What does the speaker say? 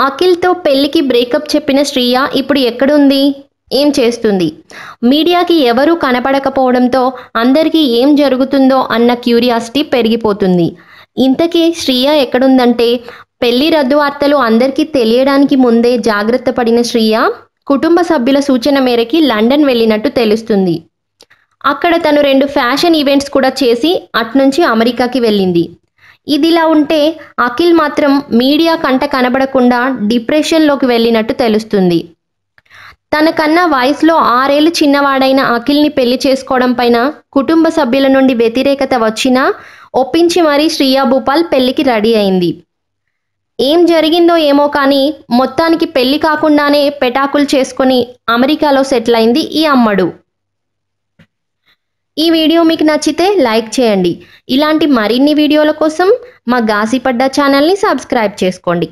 అఖిల్తో పెళ్ళికి బ్రేకప్ చెప్పిన శ్రీయ ఇప్పుడు ఎక్కడుంది? ఏం చేస్తుంది? మీడియాకి ఎవరూ కనపడకపోవడంతో అందరికీ ఏం జరుగుతుందో అన్న క్యూరియాసిటీ పెరిగిపోతుంది. ఇంతకీ శ్రీయ ఎక్కడుందంటే పెళ్ళి రద్దు వార్తలు అందరికీ తెలియడానికి ముందే జాగ్రత్త పడిన శ్రీయ కుటుంబ సభ్యుల సూచన మేరకి లండన్ వెళ్ళినట్టు తెలుస్తుంది. అక్కడ తను రెండు ఫ్యాషన్ ఈవెంట్స్ కూడా చేసి అట్నుంచి అమెరికాకి వెళ్ళింది. ఇదిలా ఉంటే అఖిల్ మాత్రం మీడియా కంట కనబడకుండా డిప్రెషన్లోకి వెళ్ళినట్టు తెలుస్తుంది. తనకన్నా వయసులో ఆరేళ్ళు చిన్నవాడైన అఖిల్ని పెళ్ళి చేసుకోవడం పైన కుటుంబ సభ్యుల నుండి వ్యతిరేకత వచ్చినా ఒప్పించి మరీ శ్రియా భూపాల్ పెళ్ళికి రెడీ అయింది. ఏం జరిగిందో ఏమో కానీ మొత్తానికి పెళ్ళి కాకుండానే పెటాకులు చేసుకొని అమెరికాలో సెటిల్ అయింది ఈ అమ్మడు. ఈ వీడియో మీకు నచ్చితే లైక్ చేయండి. ఇలాంటి మరిన్ని వీడియోల కోసం మా గాసిపడ్డ ఛానల్ని సబ్స్క్రైబ్ చేసుకోండి.